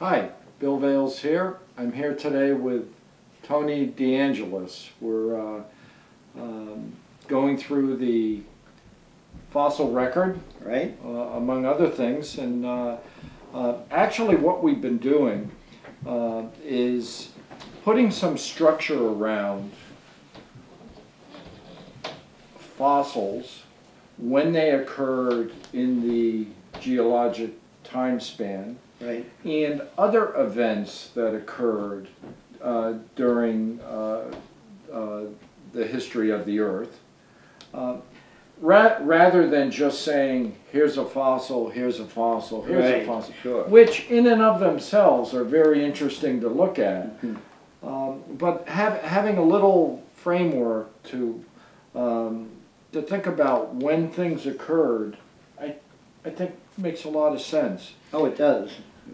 Hi, Bill Vales here. I'm here today with Tony DeAngelis. We're uh, um, going through the fossil record, right? uh, among other things, and uh, uh, actually what we've been doing uh, is putting some structure around fossils when they occurred in the geologic time span Right. and other events that occurred uh, during uh, uh, the history of the Earth, uh, ra- rather than just saying, here's a fossil, here's a fossil, here's a fossil, sure. which in and of themselves are very interesting to look at. Mhm. Um, but have, having a little framework to um, to think about when things occurred, I I think makes a lot of sense. Oh, it does.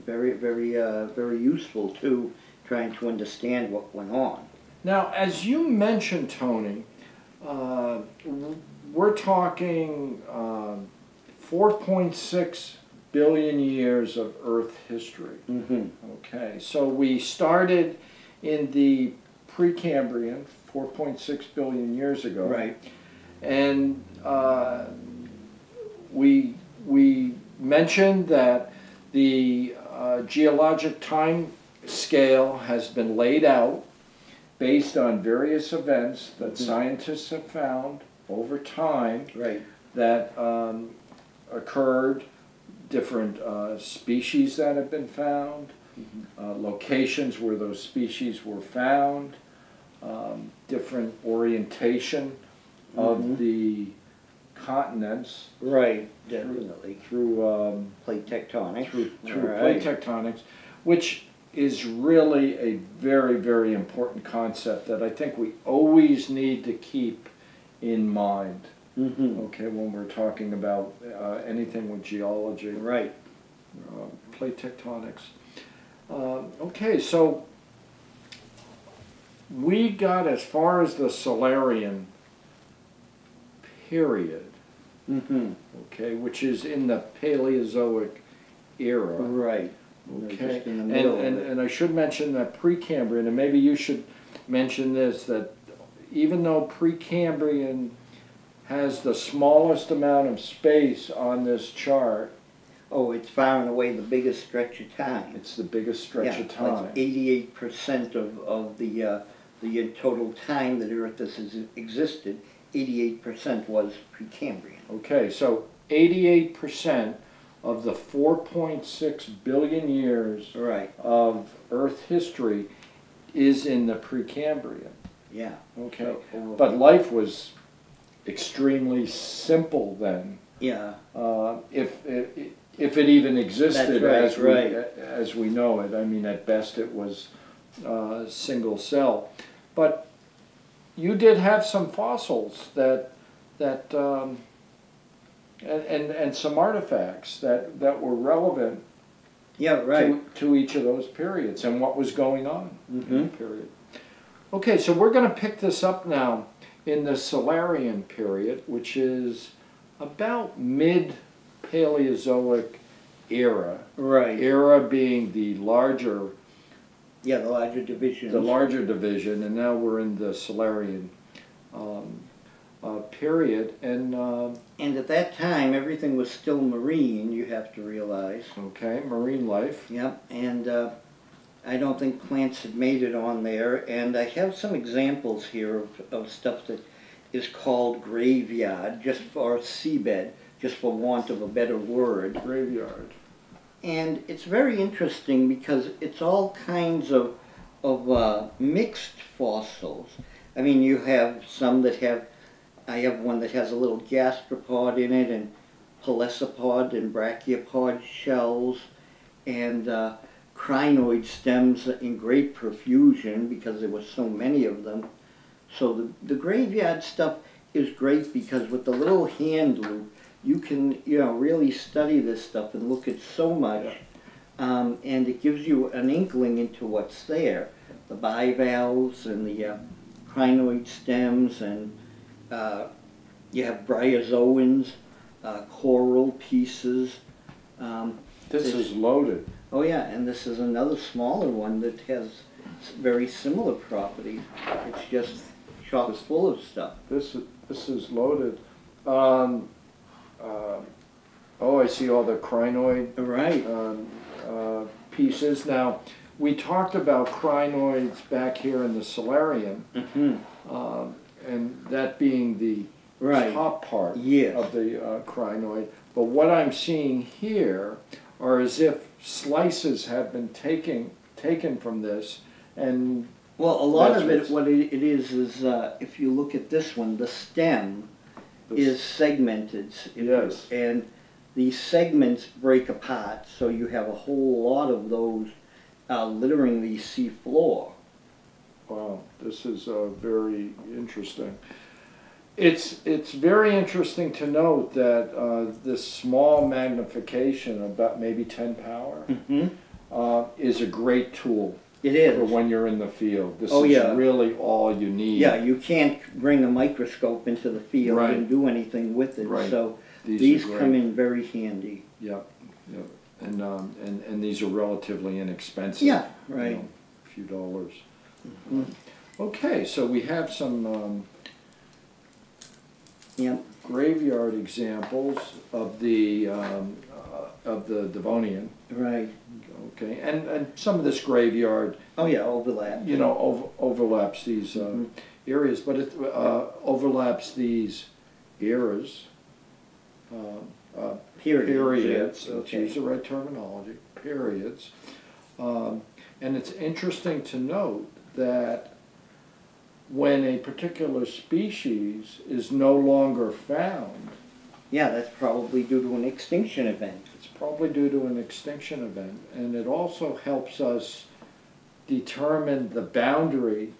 Very, very, uh, very useful too, trying to understand what went on. Now, as you mentioned, Tony, uh, we're talking um, 4.6 billion years of Earth history. Mm-hmm. Okay, so we started in the Precambrian, 4.6 billion years ago. Right. And uh, we, we mentioned that the uh, geologic time scale has been laid out based on various events that Mhm. scientists have found over time Right. that um, occurred, different uh, species that have been found, Mhm. uh, locations where those species were found, um, different orientation of Mhm. the continents Right. Definitely. through um, Plate tectonics. through, through All plate tectonics, which is really a very, very important concept that I think we always need to keep in mind. Mm-hmm. Okay, when we're talking about uh, anything with geology, Right. uh, plate tectonics. Uh, okay, so we got as far as the Silurian period, Mm-hmm. okay, which is in the Paleozoic era. Right. Okay, just in the and, middle and, it. and I should mention that Precambrian, and maybe you should mention this, that even though Precambrian has the smallest amount of space on this chart, Oh, it's far and away the biggest stretch of time. it's the biggest stretch yeah, of time. Like eighty-eight percent of, of the, uh, the total time that Earth has existed, eighty-eight percent was Precambrian. Okay, so eighty-eight percent of the four point six billion years Right. of Earth history is in the Precambrian. Yeah. Okay, So, over- but life was extremely simple then. Yeah. uh, if, if, if it even existed right, as we, right. as we know it. I mean, at best it was uh, single cell. But you did have some fossils that, that, um, and, and, and some artifacts that, that were relevant Yeah. Right. to, to each of those periods and what was going on in Mm-hmm. the period. Okay, so we're going to pick this up now in the Silurian period, which is about mid Paleozoic era. Right. Era being the larger, Yeah. The larger divisions. the larger division, and now we're in the Silurian um, uh, period. And uh, And at that time, everything was still marine. You have to realize. okay, marine life. Yep. And uh, I don't think plants had made it on there. And I have some examples here of, of stuff that is called graveyard, just for seabed, just for want of a better word. Graveyard. And it's very interesting because it's all kinds of, of uh, mixed fossils. I mean, you have some that have, I have one that has a little gastropod in it, and pelecypod and brachiopod shells, and uh, crinoid stems in great profusion because there were so many of them. So the, the graveyard stuff is great because with the little hand loupe, you can, you know, really study this stuff and look at so much. Um, and it gives you an inkling into what's there. The bivalves and the uh, crinoid stems and uh, you have bryozoans, uh, coral pieces. Um, This is loaded. oh yeah, and this is another smaller one that has very similar properties. It's just chock full of stuff. This is, this is loaded. Um, uh, oh, I see all the crinoid Right. um, uh, pieces. Now, we talked about crinoids back here in the Silurian, hmm um, and that being the Right. top part Yes. of the uh, crinoid. But what I'm seeing here are as if slices have been taken taken from this, and Well, a lot of it, what it, it is, is uh, if you look at this one, the stem the- is segmented. if you- Yes. And these segments break apart, so you have a whole lot of those uh, littering the sea floor. Wow, this is uh, very interesting. It's it's very interesting to note that uh, this small magnification, about maybe ten power, Mm-hmm. uh, is a great tool It for when you're in the field. This Oh, is yeah. really all you need. Yeah, you can't bring a microscope into the field Right. and do anything with it, Right. so these, these come in very handy. Yep, yep. And um, and and these are relatively inexpensive. Yeah, you right. know, a few dollars. Okay, so we have some. Um, Yep, graveyard examples of the um, uh, of the Devonian. right. Okay, and and some of this graveyard, Oh, yeah, overlap. you know, over, overlaps these uh, Mhm. areas, but it uh, overlaps these eras. Uh, uh, Periods. periods. Let's okay. use the right terminology. Periods, um, and it's interesting to note that when a particular species is no longer found, Yeah, that's probably due to an extinction event. It's probably due to an extinction event, and it also helps us determine the boundary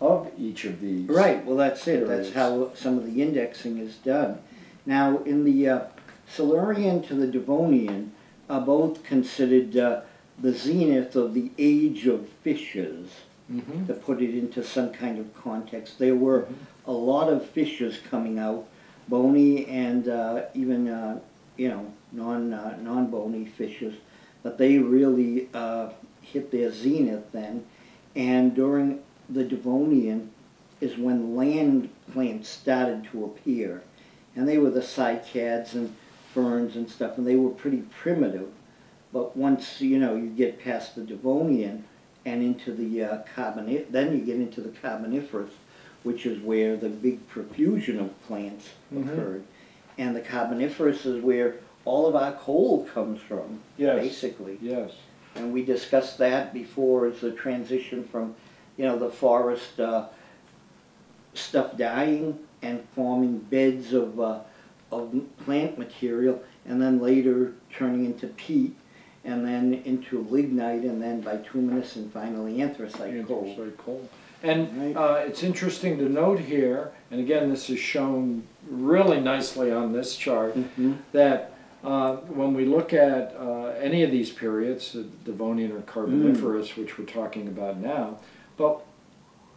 of each of these. Right, well, that's it, that's how some of the indexing is done. Now, in the uh, Silurian to the Devonian are both considered uh, the zenith of the age of fishes, Mm-hmm. to put it into some kind of context. There were a lot of fishes coming out, bony and uh, even, uh, you know, non, uh, non-bony fishes, but they really uh, hit their zenith then. And during the Devonian is when land plants started to appear. And they were the cycads and ferns and stuff, and they were pretty primitive. But once, you know, you get past the Devonian and into the uh, Carbonif, then you get into the Carboniferous, which is where the big profusion of plants Mhm. occurred. And the Carboniferous is where all of our coal comes from, Yes. basically. Yes. And we discussed that before as the transition from, you know, the forest uh, stuff dying and forming beds of, uh, of plant material, and then later turning into peat, and then into lignite, and then bituminous, and finally anthracite coal. Anthracite coal. And uh, it's interesting to note here, and again, this is shown really nicely on this chart, Mhm. that uh, when we look at uh, any of these periods, the Devonian or Carboniferous, which we're talking about now, but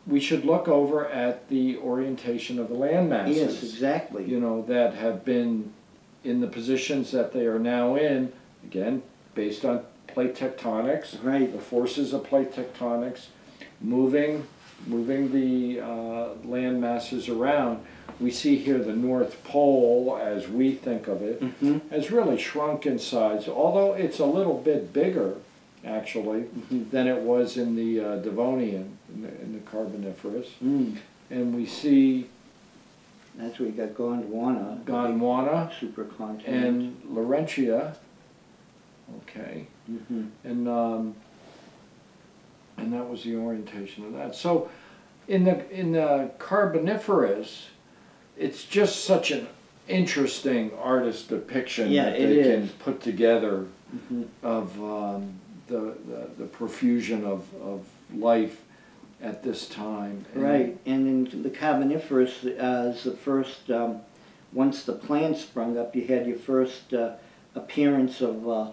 we should look over at the orientation of the land masses. Yes, exactly. You know, that have been in the positions that they are now in, again, based on plate tectonics, Right. the forces of plate tectonics, moving, moving the uh, land masses around. We see here the North Pole, as we think of it, Mhm. has really shrunk in size, although it's a little bit bigger, actually, Mhm. than it was in the uh, Devonian, in the, in the Carboniferous. Mm. And we see That's where you got Gondwana. Gondwana Supercontinent. and Laurentia. Okay, Mhm. and um, and that was the orientation of that. So, in the in the Carboniferous, it's just such an interesting artist depiction Yeah, that they can put together Mhm. of um, the, the, the profusion of, of life at this time. And- Right, and in the Carboniferous, uh, is the first, um, once the plants sprung up, you had your first, uh, appearance of, uh,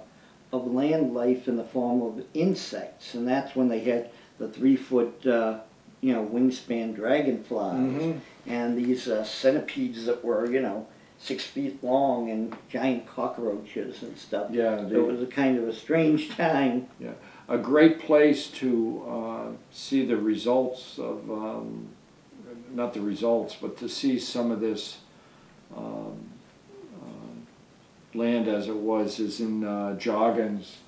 of land life in the form of insects, and that's when they had the three-foot, uh, you know, wingspan dragonflies, Mhm. and these uh, centipedes that were, you know, six feet long, and giant cockroaches and stuff. Yeah, So it was a kind of a strange time. Yeah, a great place to uh, see the results of, um, not the results, but to see some of this um, land as it was is in uh, Joggins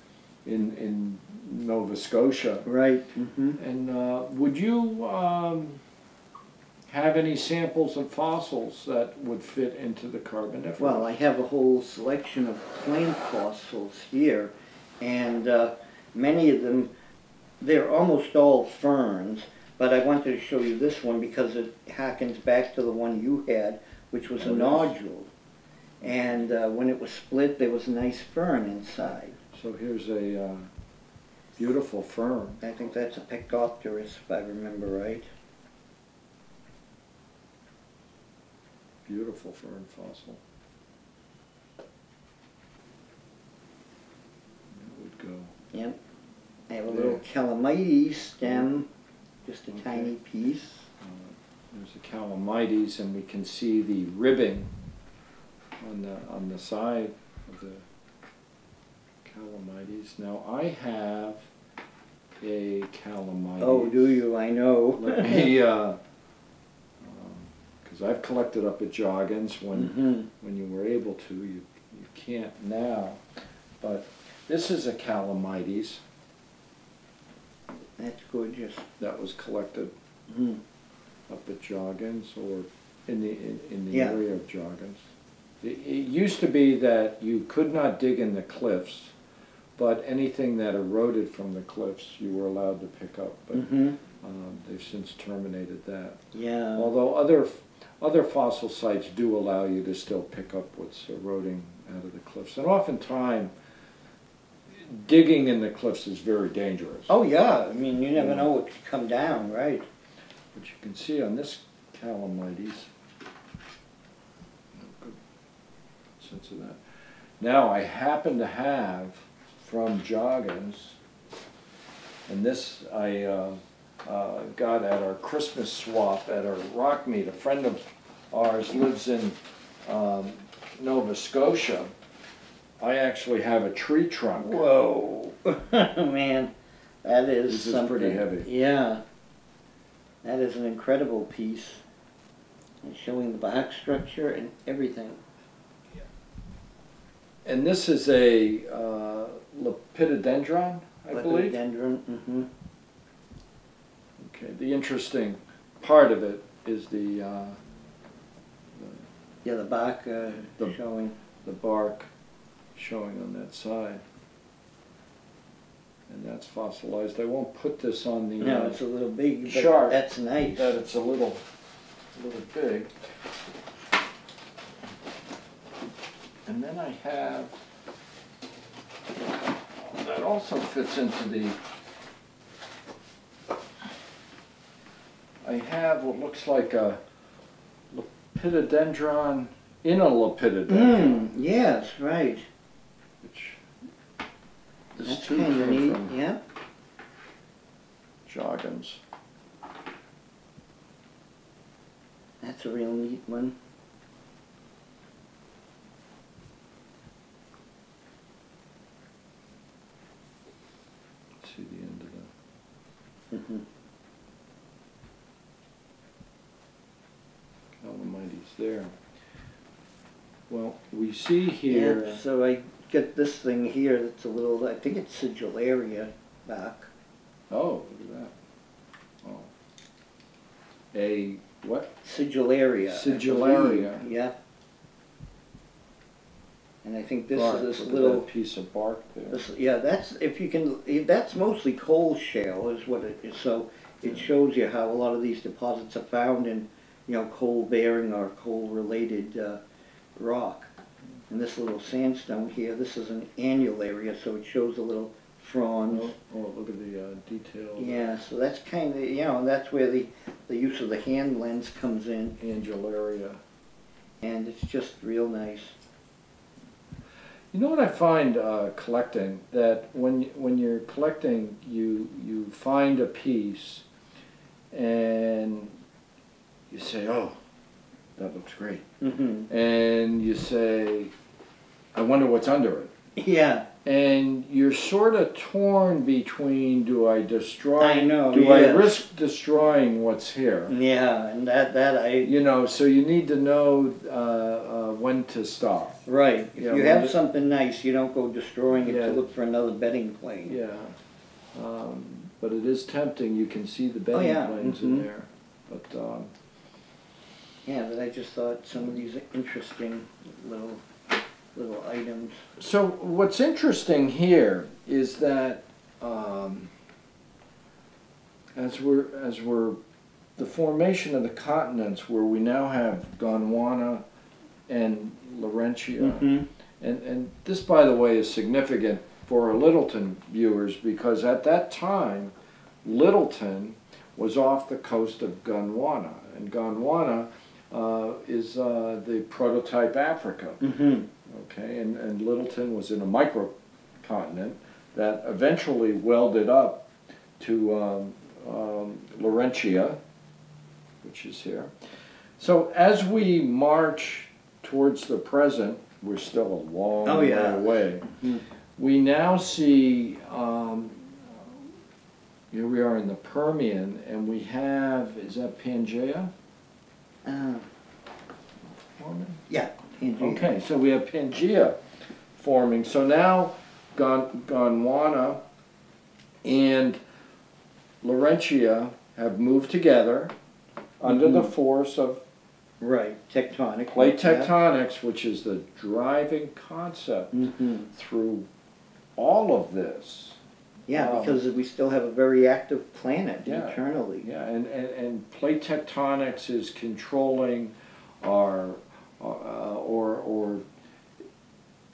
in, in Nova Scotia. Right. hmm And uh, would you um, have any samples of fossils that would fit into the Carboniferous? Well, I have a whole selection of plant fossils here, and uh, many of them, they're almost all ferns, but I wanted to show you this one because it harkens back to the one you had, which was a Oh, nodule. And uh, when it was split, there was a nice fern inside. So here's a uh, beautiful fern. I think that's a Pecopteris, if I remember right. Beautiful fern fossil. That would go. Yep. I have a little Calamites stem, just a Okay. tiny piece. Uh, There's a calamites, and we can see the ribbing on the on the side of the calamites. Now I have a calamite. Oh, do you? I know. Let me, uh, because I've collected up at Joggins when Mhm. when you were able to. You you can't now, but this is a calamites That's gorgeous. that was collected Mhm. up at Joggins or in the, in, in the Yeah. area of Joggins. It, used to be that you could not dig in the cliffs, but anything that eroded from the cliffs you were allowed to pick up, but Mhm. um, they've since terminated that. Yeah. Although other, other fossil sites do allow you to still pick up what's eroding out of the cliffs. And oftentimes, digging in the cliffs is very dangerous. Oh yeah. I mean, you never know what could come down, right? But you can see on this calamites, good sense of that. Now, I happen to have from Joggins, and this I uh, uh, got at our Christmas swap at our rock meet. A friend of ours lives in um, Nova Scotia. I actually have a tree trunk. Whoa, man, that is This is pretty heavy. Yeah. That is an incredible piece. And showing the bark structure and everything. And this is a uh, lepidodendron, I believe. Lepidodendron. Mm-hmm. Okay, the interesting part of it is the, uh, Yeah, the bark uh, The- showing. the bark showing on that side. And that's fossilized. I won't put this on the, No, uh, it's a little big, but Sharp. that's nice. that it's a little, a little big. And then I have, that also fits into the, I have what looks like a lepidodendron in a lepidodendron, Mm, yes, right. which this That's kind of neat. Yeah. Joggins. That's a real neat one. See the end of the hmm there. Well, we see here. Yeah, so I get this thing here that's a little, I think it's sigillaria back. Oh, look at that. Oh. A what? Sigillaria. Sigillaria. Yeah. And I think this bark. is this little, piece of bark there. this, yeah, that's, if you can, that's mostly coal shale is what it is. So it shows you how a lot of these deposits are found in, you know, coal bearing or coal related uh, rock. And this little sandstone here, this is an annularia, so it shows a little fronds. Oh, oh, look at the uh, detail. Yeah, so that's kind of, you know, that's where the, the use of the hand lens comes in, Angularia. and it's just real nice. You know what I find uh, collecting that when when you're collecting, you you find a piece, and you say, "Oh, that looks great," hmm and you say, "I wonder what's under it." Yeah, And you're sort of torn between: Do I destroy? I know, Do I risk destroying what's here? yeah, and that, that I, You know, so you need to know uh, uh, when to stop. Right, if Yeah, you have the- something nice, you don't go destroying it Yeah. to look for another bedding plane. Yeah, um, but it is tempting, you can see the bedding yeah, planes in mhm. there, but, um, Yeah, but I just thought some of these interesting little, little items. so what's interesting here is that, um, as we're, as we're, the formation of the continents where we now have Gondwana and Laurentia, Mhm. And, and this, by the way, is significant for our Littleton viewers because at that time, Littleton was off the coast of Gondwana. And Gondwana uh, is uh, the prototype Africa, Mhm. okay? And, and Littleton was in a microcontinent that eventually welded up to um, um, Laurentia, which is here. So as we march towards the present, we're still a long Oh, way yeah. away. Mhm. We now see, um, here we are in the Permian, and we have, is that Pangea? Uh, forming? Angie. Okay, so we have Pangea forming. So now Gon- Gondwana and Laurentia have moved together under the Mhm. force of Right, tectonic. plate tectonics, which is the driving concept hmm through all of this. Yeah, Um, because we still have a very active planet Yeah. internally. Yeah, and, and, and plate tectonics is controlling our, uh, or, or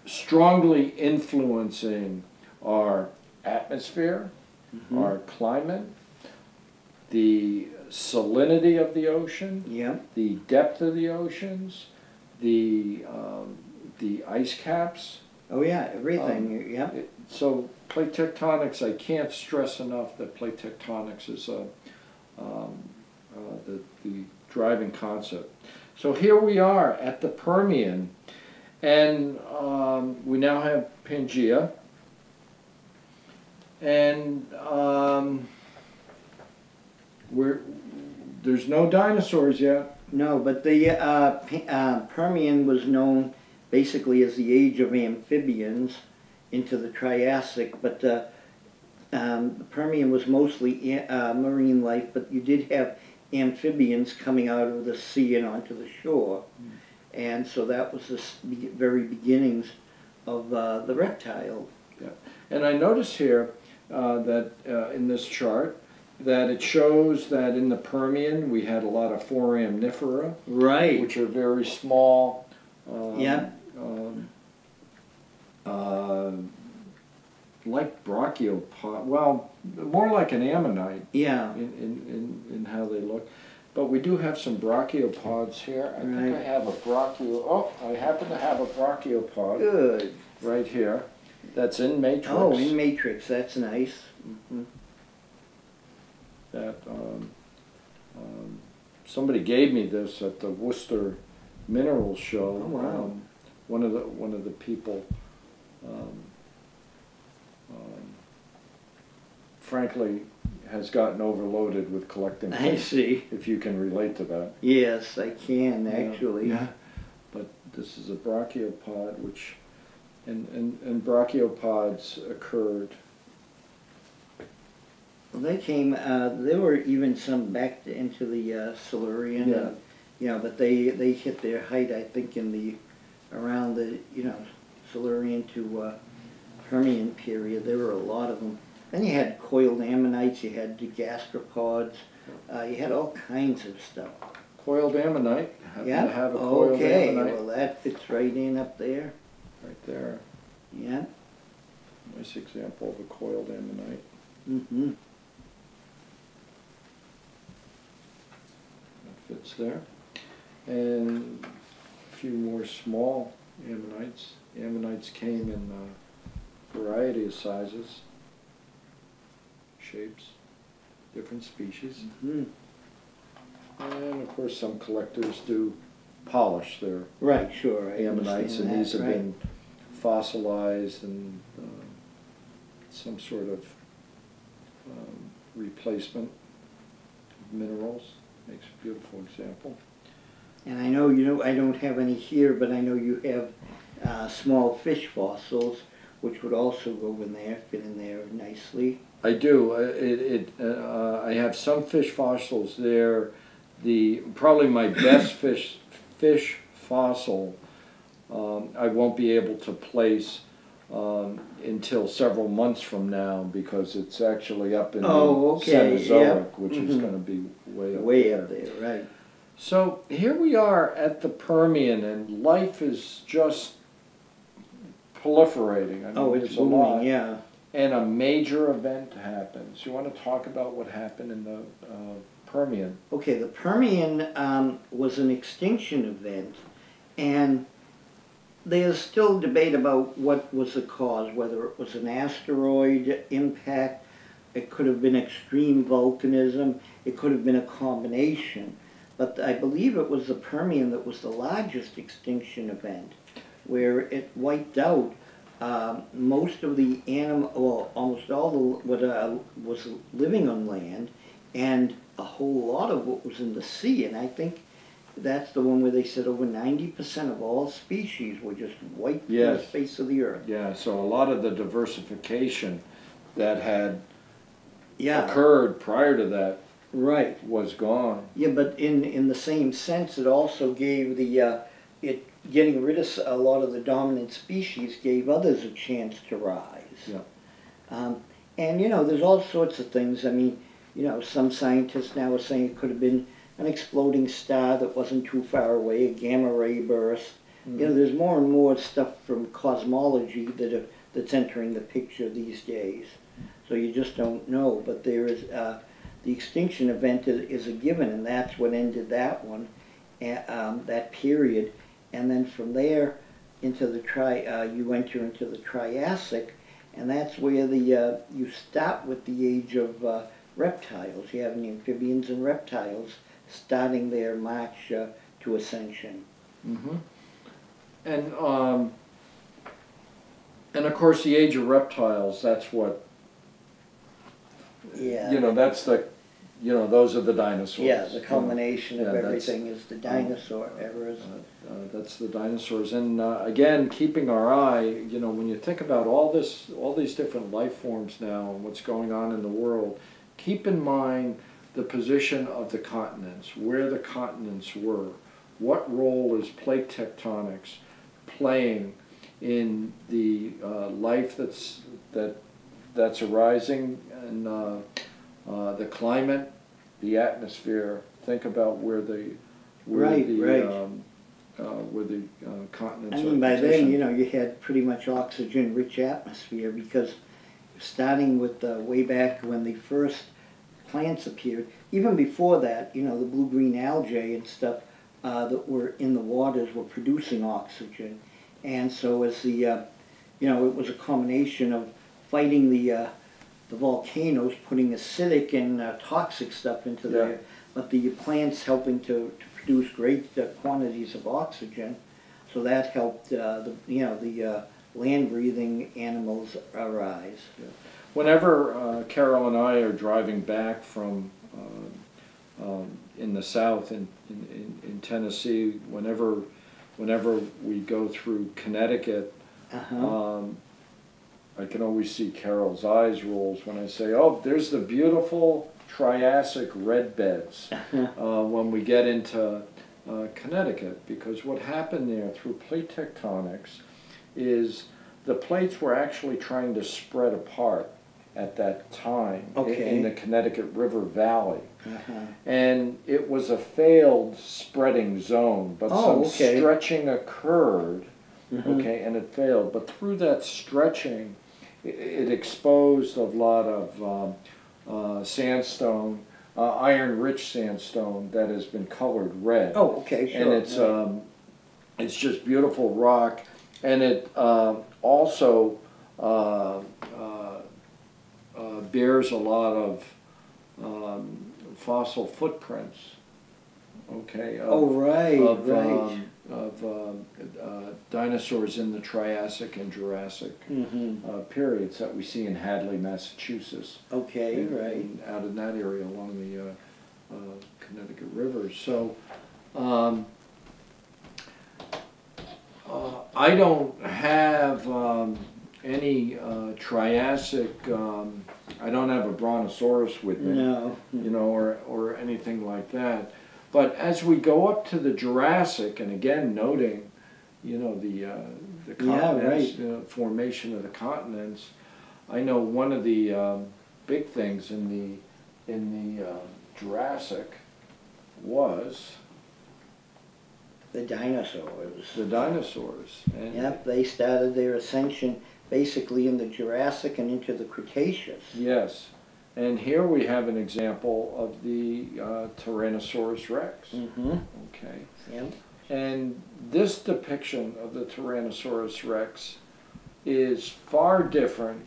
strongly influencing our atmosphere, Mhm. our climate, the salinity of the ocean, Yep, the depth of the oceans, the, um, the ice caps. oh yeah, Um, everything, yep. It- So plate tectonics, I can't stress enough that plate tectonics is a, um, uh, the, the driving concept. So here we are at the Permian, and um, we now have Pangea. And um, we're, there's no dinosaurs yet. No, but the uh, P- uh, Permian was known basically as the age of amphibians into the Triassic, but uh, um, the Permian was mostly a- uh, marine life, but you did have amphibians coming out of the sea and onto the shore. And so that was the very beginnings of uh, the reptile. Yeah. And I notice here uh, that uh, in this chart that it shows that in the Permian we had a lot of foraminifera, Right. which are very small. Um, Yeah. Um, uh, like brachiopod, well, more like an ammonite Yeah. in, in, in, in how they look. But we do have some brachiopods here. I think I have a brachio. Oh, I happen to have a brachiopod Good. right here. That's in matrix. Oh, in Matrix, that's nice. Mhm. That um, um, somebody gave me this at the Worcester Minerals Show. Oh, wow. Um, one of the one of the people, um, um, frankly, has gotten overloaded with collecting. I things, see. If you can relate to that. Yes, I can Yeah, actually. Yeah. But this is a brachiopod, which, and, and, and brachiopods occurred. Well, they came. Uh, there were even some back into the uh, Silurian. Yeah. And, you know, but they they hit their height, I think, in the around the you know Silurian to uh, Permian period. There were a lot of them. Then you had coiled ammonites. You had the gastropods. Uh, you had all kinds of stuff. Coiled ammonite. Yeah. have a coiled Okay. ammonite Well, that fits right in up there. right there. Yeah. Nice example of a coiled ammonite. Mm-hmm. Fits there. And a few more small ammonites. Ammonites came in a variety of sizes, shapes, different species. hmm And of course, some collectors do polish their Right, sure. I ammonites, and these have right. been fossilized and uh, some sort of um, replacement of minerals. Makes a beautiful example. And I know you know I don't have any here, but I know you have uh, small fish fossils, which would also go in there, fit in there nicely. I do. Uh, It, it, uh, I have some fish fossils there. The probably my best fish fish fossil um, I won't be able to place um, until several months from now because it's actually up in Oh, the okay, Cenozoic, yeah. which is Mhm. going to be way up Way there. up there, right? So here we are at the Permian, and life is just proliferating. I mean, Oh, it's booming, yeah. and a major event happens. You want to talk about what happened in the uh, Permian? Okay, the Permian um, was an extinction event, and there's still debate about what was the cause, whether it was an asteroid impact, it could have been extreme volcanism, it could have been a combination. But I believe it was the Permian that was the largest extinction event, where it wiped out um, most of the animal, well, almost all the what uh, was living on land, and a whole lot of what was in the sea. And I think that's the one where they said over ninety percent of all species were just wiped from the face of the earth. Yeah, so a lot of the diversification that had Yeah, occurred prior to that right. was gone. Yeah, but in in the same sense, it also gave the uh, it getting rid of a lot of the dominant species gave others a chance to rise. Yeah. Um, and you know, there's all sorts of things. I mean, you know, some scientists now are saying it could have been an exploding star that wasn't too far away, a gamma ray burst. You know, there's more and more stuff from cosmology that are, that's entering the picture these days. So you just don't know. But there is uh, the extinction event is, is a given, and that's what ended that one, uh, um, that period. And then from there into the tri, uh, you enter into the Triassic, and that's where the uh, you start with the age of uh, reptiles. You have the amphibians and reptiles starting their march uh, to ascension. hmm And um, and of course, the age of reptiles. That's what Yeah. you know. That's the you know those are the dinosaurs. Yeah, the culmination Yeah, of that's- everything is the dinosaur eras. Uh, uh, that's the dinosaurs, and uh, again, keeping our eye. You know, when you think about all this, all these different life forms now, and what's going on in the world, keep in mind the position of the continents, where the continents were, what role is plate tectonics playing in the uh, life that's that that's arising, and uh, uh, the climate, the atmosphere. Think about where the where Right, the right. Um, uh, where the uh, continents I are mean, by then, you know, you had pretty much oxygen-rich atmosphere because starting with uh, way back when the first plants appeared, even before that, you know, the blue-green algae and stuff uh, that were in the waters were producing oxygen. And so as the, uh, you know, it was a combination of fighting the, uh, the volcanoes, putting acidic and uh, toxic stuff into Yeah. there, but the plants helping to, to produce great uh, quantities of oxygen. So that helped, uh, the, you know, the uh, land-breathing animals arise. Whenever uh, Carol and I are driving back from uh, um, in the south in, in, in Tennessee, whenever whenever we go through Connecticut, Uh-huh. um, I can always see Carol's eyes rolls when I say, "Oh, there's the beautiful Triassic red beds." uh, when we get into uh, Connecticut, because what happened there through plate tectonics is the plates were actually trying to spread apart at that time Okay. in the Connecticut River Valley. Uh-huh. And it was a failed spreading zone, but Oh, some okay. stretching occurred, Mhm. okay, and it failed. But through that stretching, it, it exposed a lot of um, uh, sandstone, uh, iron-rich sandstone that has been colored red. Oh, okay, sure. and it's right. um, it's just beautiful rock, and it um also uh, uh, bears a lot of um, fossil footprints. Okay. of- Oh, right, of, right. um, of um, uh, dinosaurs in the Triassic and Jurassic hmm uh, periods that we see in Hadley, Massachusetts Okay, in- right. in- out in that area along the uh, uh, Connecticut River. So, um, uh, I don't have um, any uh, Triassic, um, I don't have a Brontosaurus with me No. you know, or, or anything like that. But as we go up to the Jurassic, and again noting, you know, the, uh, the Yeah, continents, uh, formation of the continents, I know one of the um, big things in the, in the uh, Jurassic was The dinosaurs. the dinosaurs. And Yep, they started their ascension basically in the Jurassic and into the Cretaceous. Yes, and here we have an example of the uh, Tyrannosaurus rex. Mm-hmm. Okay. Yep. And this depiction of the Tyrannosaurus rex is far different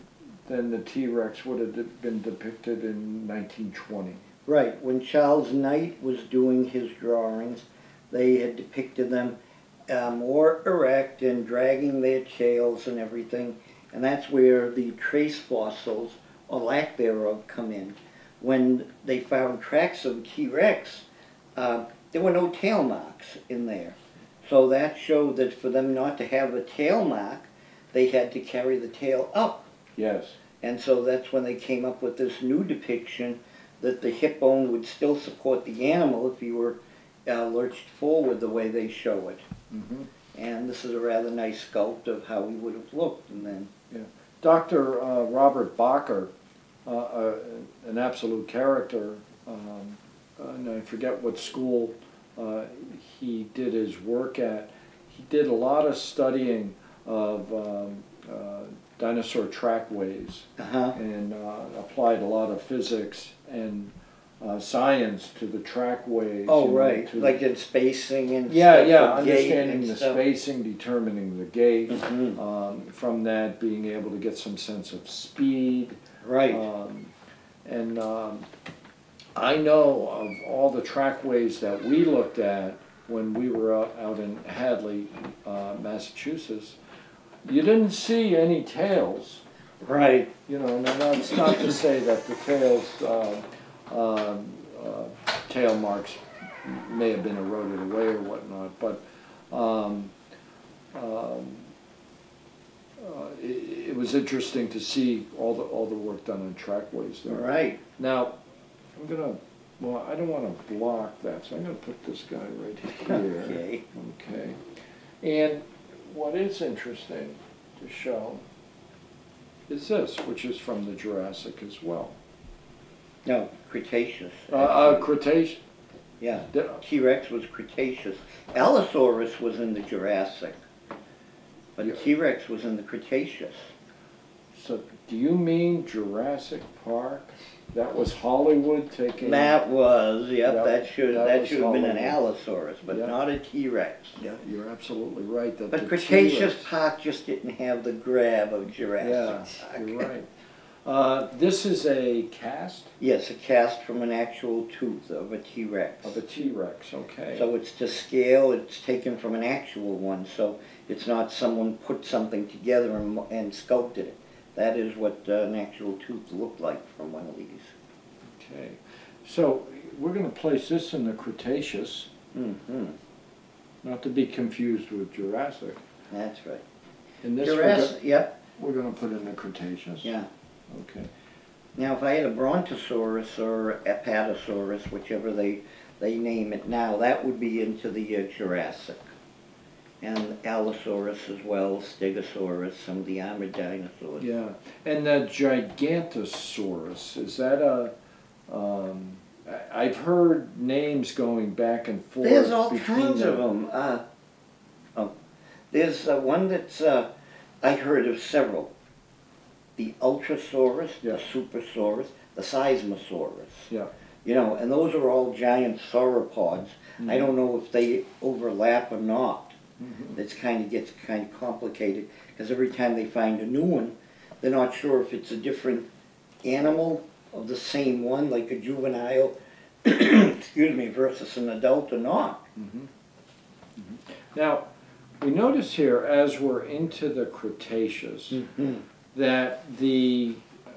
than the T Rex would have been depicted in 1920. Right, when Charles Knight was doing his drawings, they had depicted them uh, more erect and dragging their tails and everything, and that's where the trace fossils, or lack thereof, come in. When they found tracks of T Rex, uh, there were no tail marks in there. So that showed that for them not to have a tail mark, they had to carry the tail up. Yes. And so that's when they came up with this new depiction that the hip bone would still support the animal if you were uh, lurched forward the way they show it. Mm-hmm. And this is a rather nice sculpt of how he would have looked. And then, Dr. Uh, Robert Bakker, uh, uh, an absolute character, um, and I forget what school uh, he did his work at. He did a lot of studying of um, uh, dinosaur trackways uh-huh. and uh, applied a lot of physics and uh, science to the trackways. Oh, you know, right, to- like in spacing and yeah, stuff, yeah, the understanding the stuff. spacing, determining the gait. Mhm. Um, from that, being able to get some sense of speed. Right. Um, and um, I know of all the trackways that we looked at when we were out, out in Hadley, uh, Massachusetts. You didn't see any tails. right. You know, now that's not to say that the tails, uh, uh, tail marks may have been eroded away or whatnot, but um, um, uh, it, it was interesting to see all the all the work done on trackways there. Right. Now, I'm gonna. Well, I don't want to block that, so I'm gonna put this guy right here. Okay. Okay. And what is interesting to show is this, which is from the Jurassic as well. No, Cretaceous. Uh, uh, Cretaceous. yeah. T-Rex was Cretaceous. Allosaurus was in the Jurassic. But Yeah. T-Rex was in the Cretaceous. So, do you mean Jurassic Park? That was Hollywood taking. That was, yep, That- that should, that that should have been an Allosaurus, but Yeah. not a T-Rex. Yeah, you're absolutely right. That But the Cretaceous Park just didn't have the grab of Yeah, Jurassic Park. you're right. Uh, this is a cast Yes, a cast from an actual tooth of a T-Rex. of a T-Rex. Okay. So it's to scale, it's taken from an actual one, so it's not someone put something together and, mo- and sculpted it. That is what uh, an actual tooth looked like from one of these. Okay, so we're gonna place this in the Cretaceous, Mm-hmm, not to be confused with Jurassic. that's right. And this we're, Jurassic, yep, we're gonna put in the Cretaceous. yeah. Okay, Now, if I had a Brontosaurus or Apatosaurus, whichever they, they name it now, that would be into the uh, Jurassic. And Allosaurus as well, Stegosaurus, some of the armored dinosaurs. yeah, and the Gigantosaurus, is that a, um, I've heard names going back and forth There's all kinds of the- them. Uh, oh, there's uh, one that's, uh, I heard of several. The Ultrasaurus, Yeah. the Supersaurus, the Seismosaurus. Yeah. You know, and those are all giant sauropods. Mm-hmm. I don't know if they overlap or not. Mhm. That's kind of gets kind of complicated because every time they find a new one, they're not sure if it's a different animal of the same one, like a juvenile, excuse me, versus an adult or not. Now, we notice here as we're into the Cretaceous that the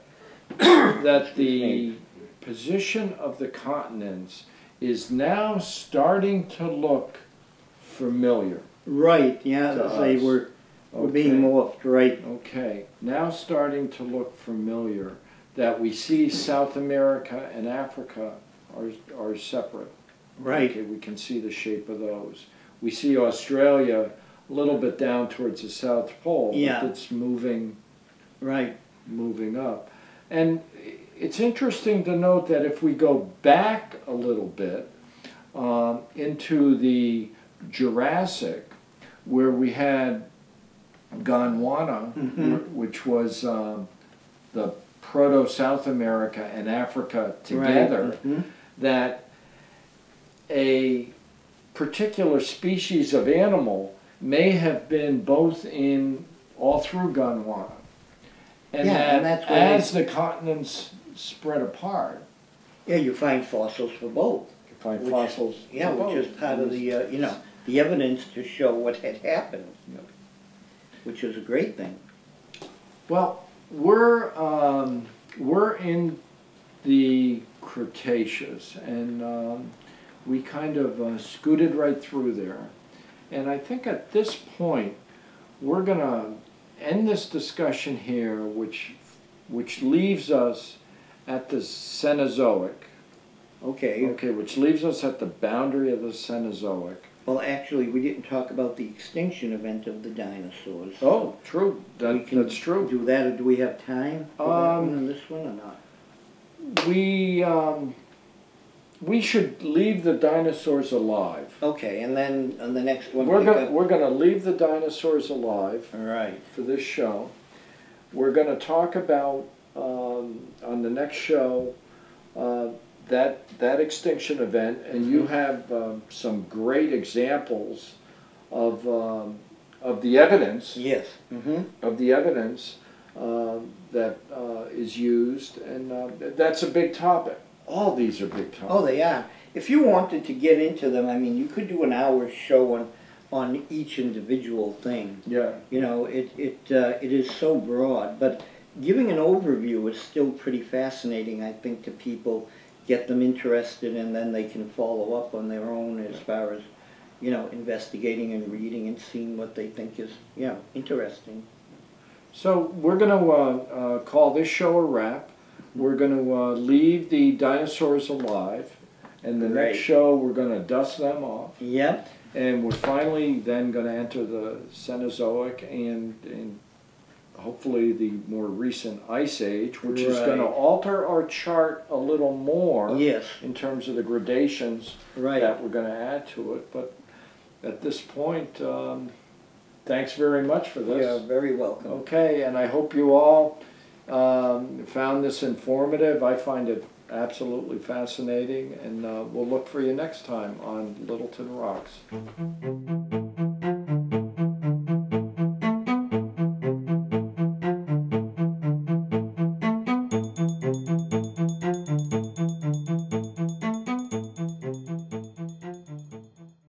that the position of the continents is now starting to look familiar. Right, yeah, To they us. were, were Okay. being morphed, right. Okay, now starting to look familiar that we see South America and Africa are, are separate. Right. Okay, we can see the shape of those. We see Australia a little bit down towards the South Pole. Yeah. It's moving, Right, moving up. And it's interesting to note that if we go back a little bit um, into the Jurassic, where we had Gondwana, Mhm. which was um, the proto South America and Africa together, Right. mhm. that a particular species of animal may have been both in all through Gondwana. And Yeah, that and that's where they- as the continents spread apart, Yeah, you find fossils for both. you find Which- fossils. Yeah, of which is both. part of the, uh, you know, the evidence to show what had happened. Which is a great thing. Well, we're um, we're in the Cretaceous, and um, we kind of uh, scooted right through there. And I think at this point, we're gonna end this discussion here, which which leaves us at the Cenozoic. Okay, Okay, which leaves us at the boundary of the Cenozoic. well, actually, we didn't talk about the extinction event of the dinosaurs. Oh, true. That, that's true. Do that, or do we have time for that Um, one and this one or not? We um, we should leave the dinosaurs alive. Okay, and then on the next one. We're gonna we're gonna leave the dinosaurs alive All right, for this show. We're gonna talk about um, on the next show uh, that that extinction event, and you have um, some great examples of um, of the evidence yes, mm-hmm, of the evidence um, that uh, is used, and uh, that's a big topic. All these are big topics. oh, they are. If you wanted to get into them, I mean, you could do an hour show on, on each individual thing. Yeah, You know, it, it, uh, it is so broad, but giving an overview is still pretty fascinating, I think, to people, get them interested, and then they can follow up on their own as far as, you know, investigating and reading and seeing what they think is, yeah, interesting. So we're going to uh, uh, call this show a wrap. We're going to uh, leave the dinosaurs alive, and the Great. next show we're going to dust them off, Yep, and we're finally then going to enter the Cenozoic and, and hopefully the more recent Ice Age, which is going to alter our chart a little more yes, in terms of the gradations right. that we're going to add to it. But at this point, um, thanks very much for this. You're very welcome. Okay, and I hope you all um, found this informative. I find it absolutely fascinating, and uh, we'll look for you next time on Littleton Rocks.